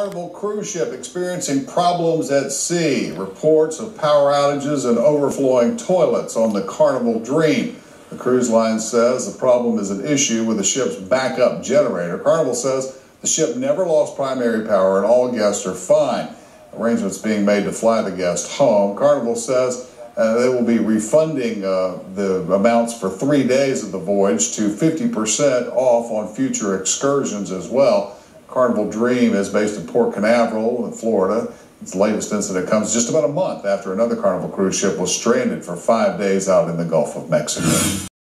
Carnival cruise ship experiencing problems at sea. Reports of power outages and overflowing toilets on the Carnival Dream. The cruise line says the problem is an issue with the ship's backup generator. Carnival says the ship never lost primary power and all guests are fine. Arrangements being made to fly the guests home. Carnival says uh, they will be refunding uh, the amounts for three days of the voyage to 50% off on future excursions as well. Carnival Dream is based in Port Canaveral in Florida. Its latest incident comes just about a month after another Carnival cruise ship was stranded for five days out in the Gulf of Mexico.